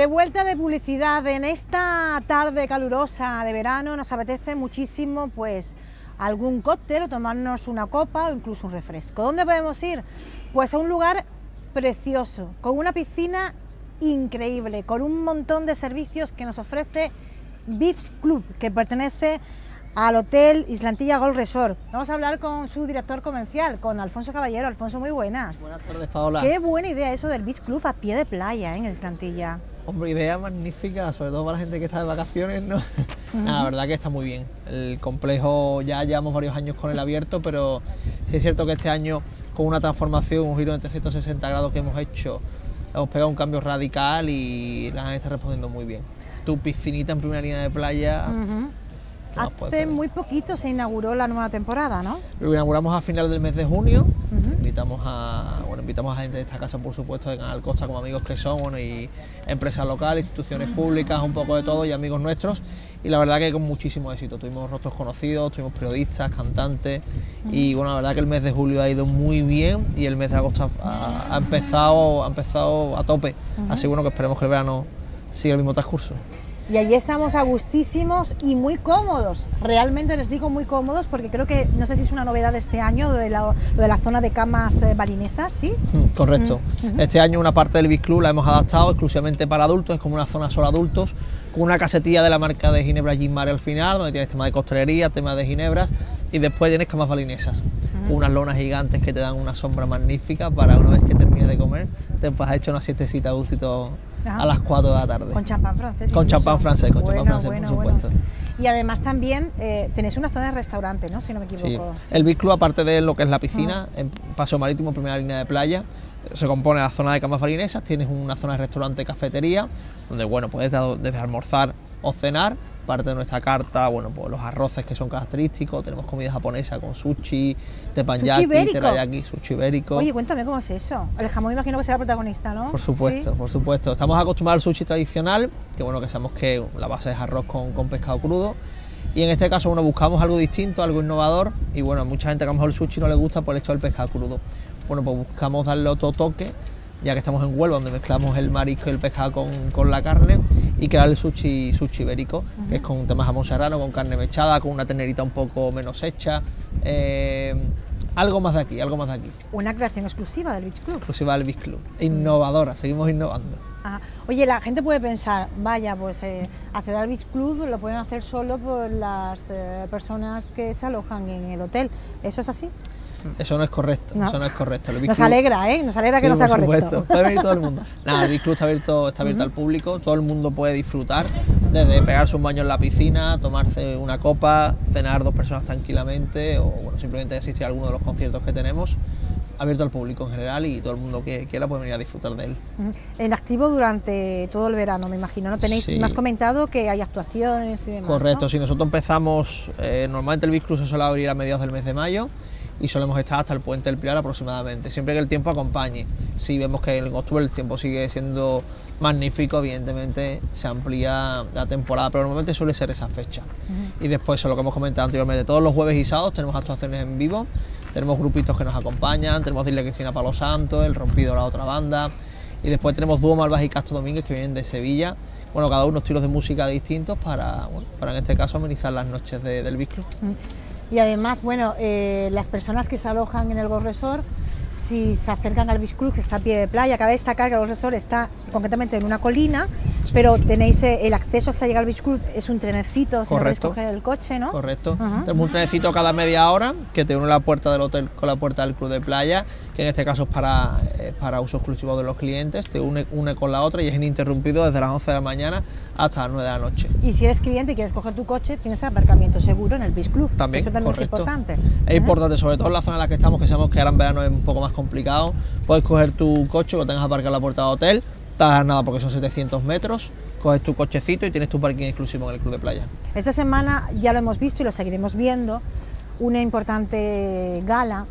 De vuelta de publicidad, en esta tarde calurosa de verano nos apetece muchísimo pues algún cóctel o tomarnos una copa o incluso un refresco. ¿Dónde podemos ir? Pues a un lugar precioso, con una piscina increíble, con un montón de servicios que nos ofrece Beach Club, que pertenece al Hotel Islantilla Gold Resort. Vamos a hablar con su director comercial, con Alfonso Caballero. Alfonso, muy buenas. Buenas tardes, Paola. Qué buena idea eso del Beach Club a pie de playa ¿eh? en Islantilla. Hombre, idea magnífica, sobre todo para la gente que está de vacaciones, ¿no? La verdad que está muy bien. El complejo ya llevamos varios años con el abierto, pero sí es cierto que este año con una transformación, un giro de 360 grados que hemos hecho, hemos pegado un cambio radical y la gente está respondiendo muy bien. Tu piscinita en primera línea de playa. Hace muy poquito se inauguró la nueva temporada, ¿no? Lo inauguramos a finales del mes de junio. Invitamos a bueno, invitamos a gente de esta casa, por supuesto, de Canal Costa, como amigos que son, bueno, y empresas locales, instituciones públicas, un poco de todo, y amigos nuestros. Y la verdad que con muchísimo éxito. Tuvimos rostros conocidos, tuvimos periodistas, cantantes, y bueno, la verdad que el mes de julio ha ido muy bien y el mes de agosto ha, empezado, ha empezado a tope. Así bueno que esperemos que el verano siga el mismo transcurso. Y allí estamos a gustísimos y muy cómodos. Realmente les digo muy cómodos porque creo que, no sé si es una novedad de este año, de la, de la zona de camas eh, balinesas, ¿sí? Mm, correcto. Mm, este año una parte del Big Club la hemos adaptado exclusivamente para adultos, es como una zona solo adultos, con una casetilla de la marca de Ginebra Gin Mare al final, donde tienes tema de costelería, tema de ginebras, y después tienes camas balinesas. Unas lonas gigantes que te dan una sombra magnífica para una vez que termines de comer, te has hecho una siestecita a a las 4 de la tarde. Con champán francés. Con champán francés, con champán francés, por supuesto. Y además también eh, tenéis una zona de restaurante, ¿no? Si no me equivoco. Sí. El Big Club, aparte de lo que es la piscina, en Paso Marítimo, primera línea de playa, se compone la zona de camas marinesas, tienes una zona de restaurante, cafetería, donde bueno, puedes desde almorzar o cenar parte de nuestra carta, bueno, pues los arroces que son característicos, tenemos comida japonesa con sushi, teppanyaki, teriyaki, sushi ibérico. Oye, cuéntame cómo es eso. El jamón imagino que será protagonista, ¿no? Por supuesto, por supuesto. Estamos acostumbrados al sushi tradicional, que bueno, que sabemos que la base es arroz con, con pescado crudo. Y en este caso, bueno, buscamos algo distinto, algo innovador. Y bueno, mucha gente que a lo mejor el sushi no le gusta por el hecho del pescado crudo. Bueno, pues buscamos darle otro toque ya que estamos en Huelva, donde mezclamos el marisco y el pescado con, la carne, y crear el sushi, sushi ibérico, que es con temas jamón serrano, con carne mechada, con una tenerita un poco menos hecha. Eh, algo más de aquí, algo más de aquí. Una creación exclusiva del Beach Club. Exclusiva del Beach Club. Innovadora, seguimos innovando. Oye, la gente puede pensar, vaya, pues eh, acceder al Beach Club lo pueden hacer solo por las eh, personas que se alojan en el hotel. ¿Eso es así? Eso no es correcto, eso no es correcto. nos alegra, ¿eh? Nos alegra que no sea por correcto. Puede venir todo el mundo. Nada, el Beach Club está abierto, está abierto al público, todo el mundo puede disfrutar, desde pegarse un baño en la piscina, tomarse una copa, cenar dos personas tranquilamente o bueno, simplemente asistir a alguno de los conciertos que tenemos abierto al público en general y todo el mundo que quiera puede venir a disfrutar de él. En activo durante todo el verano, me imagino, ¿no? Tenéis, me has comentado que hay actuaciones y demás. Correcto, si nosotros empezamos, eh, normalmente el Beach Club se suele abrir a mediados del mes de mayo y solemos estar hasta el puente del Pilar aproximadamente, siempre que el tiempo acompañe. Si vemos que en octubre el tiempo sigue siendo magnífico, evidentemente se amplía la temporada, pero normalmente suele ser esa fecha. Y después, lo que hemos comentado anteriormente, todos los jueves y sábados tenemos actuaciones en vivo, tenemos grupitos que nos acompañan, tenemos Dile Cristina Palo Santo, El Rompido, la otra banda, y después tenemos Dúo Malvas y Castro Domínguez que vienen de Sevilla, bueno, cada uno estilos de música distintos para, para en este caso amenizar las noches del Biclo. Y además, bueno, eh, las personas que se alojan en el Resort, si se acercan al Beach Club, que está a pie de playa, cabe destacar que el Resort está concretamente en una colina, pero tenéis eh, el acceso hasta llegar al Beach Club, es un trenecito, si Correcto. no coger el coche, ¿no? Correcto. Tenemos un trenecito cada media hora que te une la puerta del hotel con la puerta del club de playa, que en este caso es para, eh, para uso exclusivo de los clientes, te une, une con la otra y es ininterrumpido desde las 11 de la mañana hasta las 9 de la noche. Y si eres cliente y quieres coger tu coche, tienes aparcamiento seguro en el Beach Club. También, Eso también es importante. Es importante, sobre todo en la zona en la que estamos, que sabemos que ahora en verano es un poco más complicado. Puedes coger tu coche, lo tengas aparcado en la puerta del hotel, tardas nada porque son 700 metros, coges tu cochecito y tienes tu parking exclusivo en el club de playa. Esta semana ya lo hemos visto y lo seguiremos viendo, una importante gala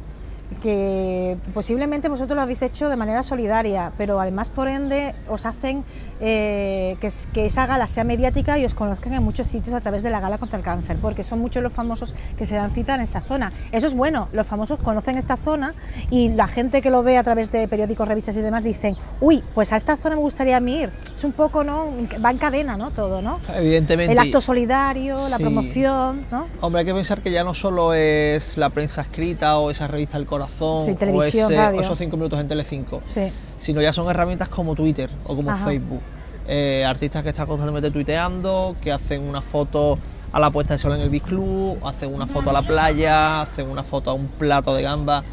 que posiblemente vosotros lo habéis hecho de manera solidaria, pero además por ende os hacen eh, que, es- que esa gala sea mediática y os conozcan en muchos sitios a través de la gala contra el cáncer, porque son muchos los famosos que se dan cita en esa zona. Eso es bueno, los famosos conocen esta zona y la gente que lo ve a través de periódicos, revistas y demás dicen, uy, pues a esta zona me gustaría a mí ir. Es un poco, ¿no? Va en cadena, ¿no? Todo, ¿no? Evidentemente. El acto solidario, la promoción, ¿no? Hombre, hay que pensar que ya no solo es la prensa escrita o esa revista El Corazón Sí, televisión, o, ese- radio. o esos cinco minutos en Telecinco, Sí. Sino ya son herramientas como Twitter o como Ajá. Facebook. Eh, artistas que están constantemente tuiteando, que hacen una foto a la puesta de sol en el Club, hacen una foto a la playa, hacen una foto a un plato de gamba.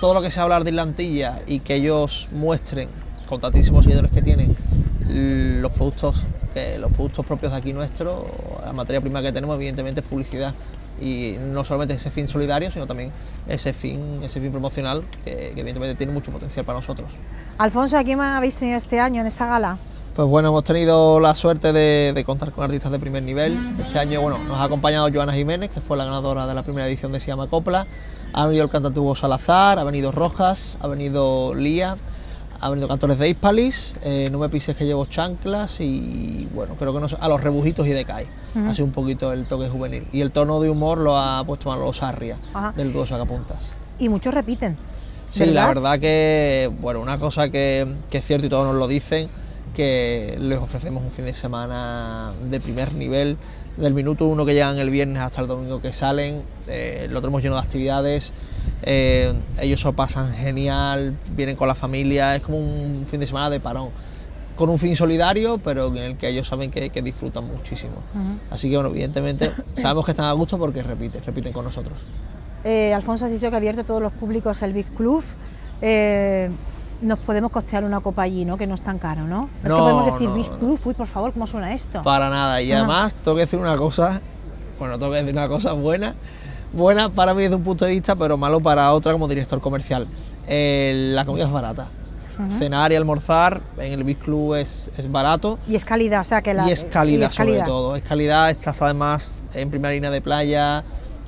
Todo lo que sea hablar de Irlantilla y que ellos muestren, con tantísimos seguidores que tienen, los productos, que los productos propios de aquí nuestros, la materia prima que tenemos, evidentemente es publicidad. Y no solamente ese fin solidario, sino también ese fin, ese fin promocional que, que evidentemente tiene mucho potencial para nosotros. Alfonso, ¿a quién más habéis tenido este año en esa gala? Pues bueno, hemos tenido la suerte de, de contar con artistas de primer nivel. Este año, bueno, nos ha acompañado Joana Jiménez, que fue la ganadora de la primera edición de Se llama Copla. Ha venido el cantante Hugo Salazar, ha venido Rojas, ha venido Lía, ha venido cantores de Hispalis, eh, No me pises que llevo chanclas y bueno, creo que no a los rebujitos y de Kai. Ha sido un poquito el toque juvenil. Y el tono de humor lo ha puesto Manolo Sarria, Ajá. del dúo Sacapuntas. Y muchos repiten. Sí, la verdad que, bueno, una cosa que, que es cierto y todos nos lo dicen, que les ofrecemos un fin de semana de primer nivel, del minuto uno que llegan el viernes hasta el domingo que salen, eh, lo tenemos lleno de actividades, eh, ellos se lo pasan genial, vienen con la familia, es como un fin de semana de parón, con un fin solidario, pero en el que ellos saben que, que disfrutan muchísimo. Así que, bueno, evidentemente sabemos que están a gusto porque repiten, repiten con nosotros. Eh, Alfonso has dicho que ha abierto a todos los públicos el Big Club. Eh, nos podemos costear una copa allí, ¿no? Que no es tan caro, ¿no? es que No, podemos decir no, Big no. Club, uy, por favor, ¿cómo suena esto? Para nada. Y además tengo que decir una cosa, bueno, tengo que decir una cosa buena, buena para mí desde un punto de vista, pero malo para otra como director comercial. Eh, la comida es barata. Cenar y almorzar en el Big Club es, es barato Y es calidad, o sea que la. y es calidad y es sobre calidad. todo. Es calidad, estás además en primera línea de playa,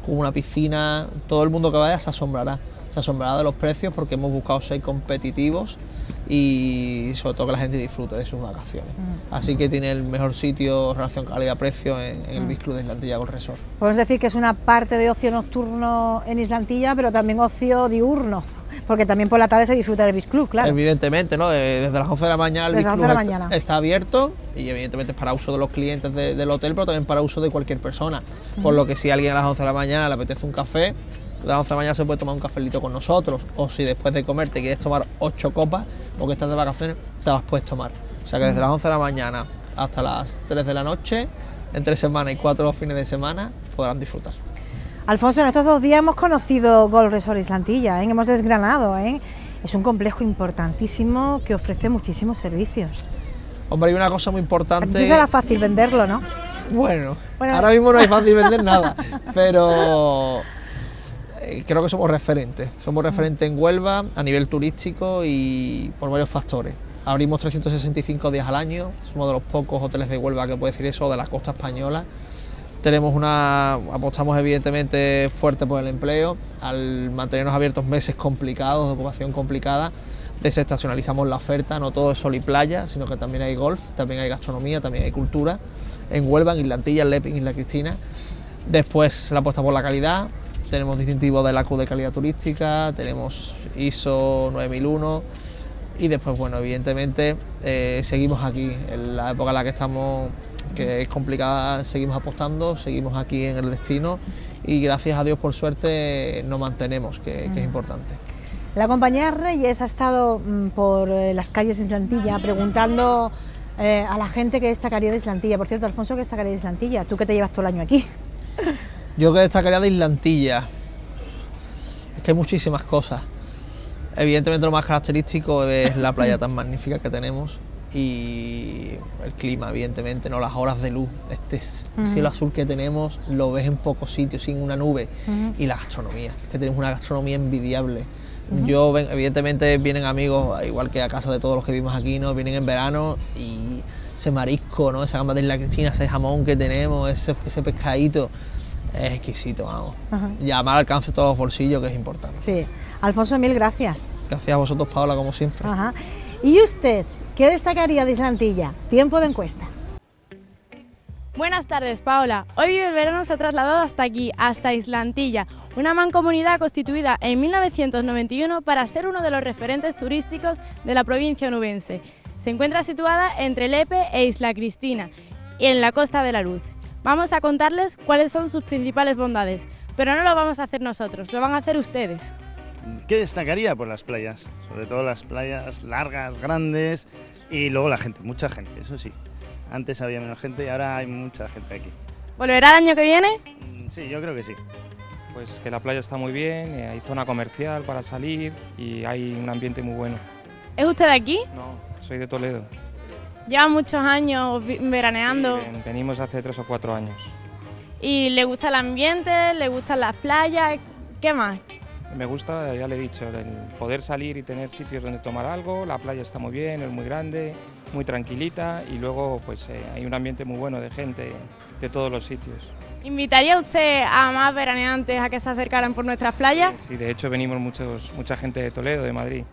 con una piscina, todo el mundo que vaya se asombrará. Se asombrará de los precios porque hemos buscado ser competitivos y sobre todo que la gente disfrute de sus vacaciones. Mm. Así que tiene el mejor sitio relación calidad-precio en, en el Big Club de Islantilla Gold Resort. Podemos decir que es una parte de ocio nocturno en Islantilla, pero también ocio diurno, porque también por la tarde se disfruta del Big Club, claro. Evidentemente, ¿no? Desde las 11 de la mañana el Desde Big las 11 de la Club está- mañana. está abierto y evidentemente es para uso de los clientes de- del hotel, pero también para uso de cualquier persona. Por lo que si alguien a las 11 de la mañana le apetece un café, las 11 de la mañana se puede tomar un cafelito con nosotros. O si después de comer te quieres tomar 8 copas porque estás de vacaciones, te las puedes tomar. O sea que desde las 11 de la mañana hasta las 3 de la noche, entre semana y 4 fines de semana, podrán disfrutar. Alfonso, en estos dos días hemos conocido Gold Resort Islantilla, ¿eh? hemos desgranado. ¿eh? Es un complejo importantísimo que ofrece muchísimos servicios. Hombre, hay una cosa muy importante. te será fácil venderlo, ¿no? Bueno, Bueno. ahora mismo no es fácil vender nada, pero eh, creo que somos referentes. Somos referentes en Huelva a nivel turístico y por varios factores. Abrimos 365 días al año, somos de los pocos hoteles de Huelva que puede decir eso, de la costa española. Tenemos una, apostamos evidentemente fuerte por el empleo, al mantenernos abiertos meses complicados, de ocupación complicada, desestacionalizamos la oferta, no todo es sol y playa, sino que también hay golf, también hay gastronomía, también hay cultura, en Huelva, en Islantilla, en Lepe, en Isla Cristina. Después la apuesta por la calidad, tenemos distintivo de la Q de calidad turística, tenemos ISO 9001 y después, bueno, evidentemente eh, seguimos aquí, en la época en la que estamos, que es complicada, seguimos apostando, seguimos aquí en el destino y gracias a Dios por suerte nos mantenemos, que, que es importante. La compañía Reyes ha estado mm, por eh, las calles de Islantilla preguntando eh, a la gente que destacaría de Islantilla. Por cierto, Alfonso, ¿qué destacaría de Islantilla? Tú que te llevas todo el año aquí. Yo que destacaría de Islantilla, es que hay muchísimas cosas. Evidentemente lo más característico es la playa tan magnífica que tenemos y el clima, evidentemente, no las horas de luz. Este es- cielo azul que tenemos lo ves en pocos sitios, sin una nube. Y la gastronomía, que tenemos una gastronomía envidiable. Yo, evidentemente, vienen amigos, igual que a casa de todos los que vivimos aquí, ¿no? Vienen en verano y ese marisco, ¿no? Esa gamba de la Cristina, ese jamón que tenemos, ese, ese pescadito, es exquisito, vamos. Ajá. Llamar al alcance de todos los bolsillos, que es importante. Sí. Alfonso, mil gracias. Gracias a vosotros, Paola, como siempre. Ajá. ¿Y usted ¿Qué destacaría de Islantilla? Tiempo de encuesta. Buenas tardes, Paola. Hoy el verano se ha trasladado hasta aquí, hasta Islantilla, una mancomunidad constituida en 1991 para ser uno de los referentes turísticos de la provincia onubense. Se encuentra situada entre Lepe e Isla Cristina, y en la Costa de la Luz. Vamos a contarles cuáles son sus principales bondades, pero no lo vamos a hacer nosotros, lo van a hacer ustedes. ¿Qué destacaría por las playas? Sobre todo las playas largas, grandes y luego la gente, mucha gente, eso sí. Antes había menos gente y ahora hay mucha gente aquí. ¿Volverá el año que viene? Mm, Sí, yo creo que sí. Pues que la playa está muy bien, eh, hay zona comercial para salir y hay un ambiente muy bueno. ¿Es usted de aquí? No, soy de Toledo. Lleva muchos años veraneando Sí, ven- venimos hace tres o cuatro años. y le gusta el ambiente, le gustan las playas, ¿qué más? Me gusta, ya le he dicho, el poder salir y tener sitios donde tomar algo. La playa está muy bien, es muy grande, muy tranquilita y luego pues eh, hay un ambiente muy bueno de gente de todos los sitios. ¿Invitaría usted a más veraneantes a que se acercaran por nuestras playas? Sí, de hecho venimos muchos, mucha gente de Toledo, de Madrid.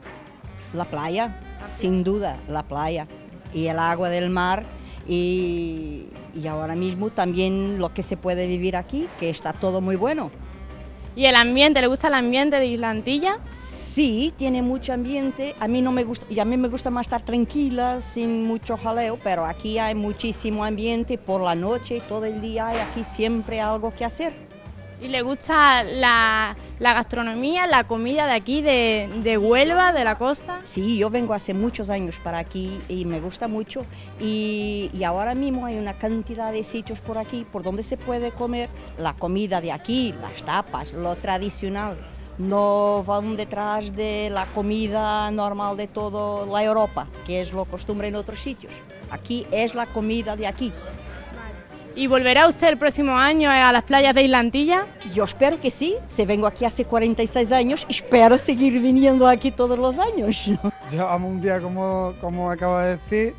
La playa, sin duda, la playa y el agua del mar y, y ahora mismo también lo que se puede vivir aquí, que está todo muy bueno. ¿Y el ambiente? ¿Le gusta el ambiente de Islantilla? Sí, tiene mucho ambiente, a mí no me gusta, y a mí me gusta más estar tranquila, sin mucho jaleo, pero aquí hay muchísimo ambiente por la noche, todo el día hay aquí siempre algo que hacer. ¿Y le gusta la, gastronomía, la comida de aquí, de, Huelva, de la costa? Sí, yo vengo hace muchos años para aquí y me gusta mucho y, y ahora mismo hay una cantidad de sitios por aquí por donde se puede comer la comida de aquí, las tapas, lo tradicional. No van detrás de la comida normal de toda la Europa, que es lo costumbre en otros sitios. Aquí es la comida de aquí. ¿Y volverá usted el próximo año a las playas de Islantilla? Yo espero que sí, si vengo aquí hace 46 años, espero seguir viniendo aquí todos los años. Llevamos un día como, como acaba de decir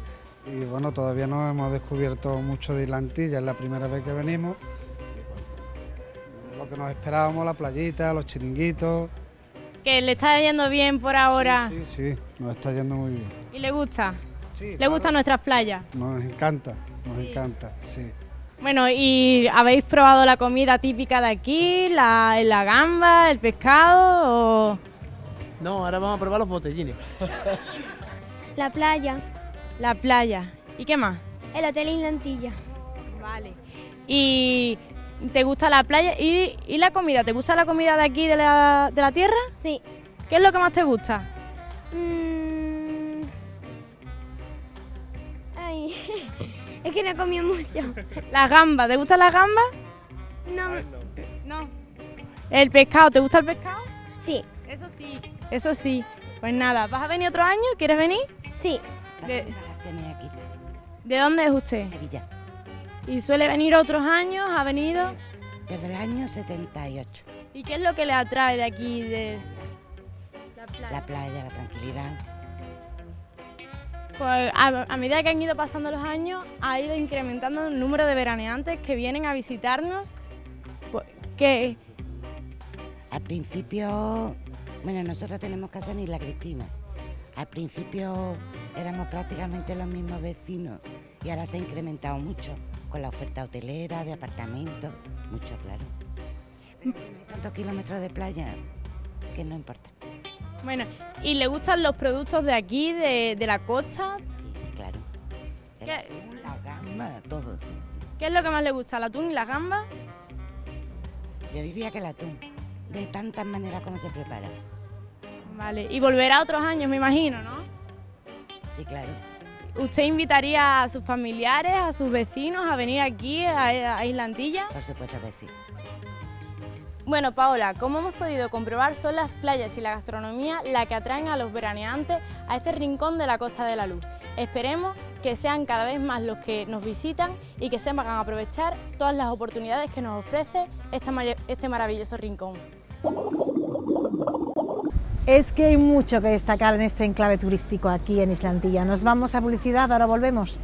y bueno, todavía no hemos descubierto mucho de Islantilla, es la primera vez que venimos. Lo que nos esperábamos, la playita, los chiringuitos. Que le está yendo bien por ahora Sí, sí, sí, nos está yendo muy bien. y le gusta. Sí, ¿Le gustan nuestras playas? Nos encanta, nos encanta, sí. Bueno, ¿y habéis probado la comida típica de aquí? ¿La, la gamba, el pescado o No, ahora vamos a probar los botellines. La playa, la playa? ¿Y qué más? el Hotel Islantilla. Vale. ¿Y te gusta la playa? ¿Y, y la comida? ¿Te gusta la comida de aquí, de la, de la tierra? Sí. ¿Qué es lo que más te gusta? Mm. Ay, es que no comí mucho. La gamba. ¿Te gusta la gamba? No, No. ¿El pescado? ¿Te gusta el pescado? sí, Eso sí. Eso sí. Pues nada, ¿vas a venir otro año? ¿Quieres venir? sí. De, vacaciones aquí, ¿de dónde es usted? Sevilla, ¿Y suele venir otros años? ¿Ha venido? desde el año 78. ¿Y qué es lo que le atrae de aquí, de la playa? playa, la tranquilidad. Pues a, a medida que han ido pasando los años, ha ido incrementando el número de veraneantes que vienen a visitarnos. Pues, que Al principio, bueno, nosotros tenemos casa en Isla Cristina. Al principio éramos prácticamente los mismos vecinos y ahora se ha incrementado mucho con la oferta hotelera, de apartamentos, mucho, claro. Pero bueno, hay tantos kilómetros de playa que no importa. Bueno, ¿y le gustan los productos de aquí, de, de la costa? Sí, claro. El ¿Qué? atún, la gamba, todo. ¿Qué es lo que más le gusta? ¿El atún y las gambas? Yo diría que el atún, de tantas maneras como se prepara. Vale, y volverá otros años, me imagino, ¿no? Sí, claro. ¿Usted invitaría a sus familiares, a sus vecinos a venir aquí, a, a Islantilla? Por supuesto que sí. Bueno, Paola, como hemos podido comprobar, son las playas y la gastronomía la que atraen a los veraneantes a este rincón de la Costa de la Luz. Esperemos que sean cada vez más los que nos visitan y que sepan aprovechar todas las oportunidades que nos ofrece este maravilloso rincón. Es que hay mucho que destacar en este enclave turístico aquí en Islantilla. Nos vamos a publicidad, ahora volvemos.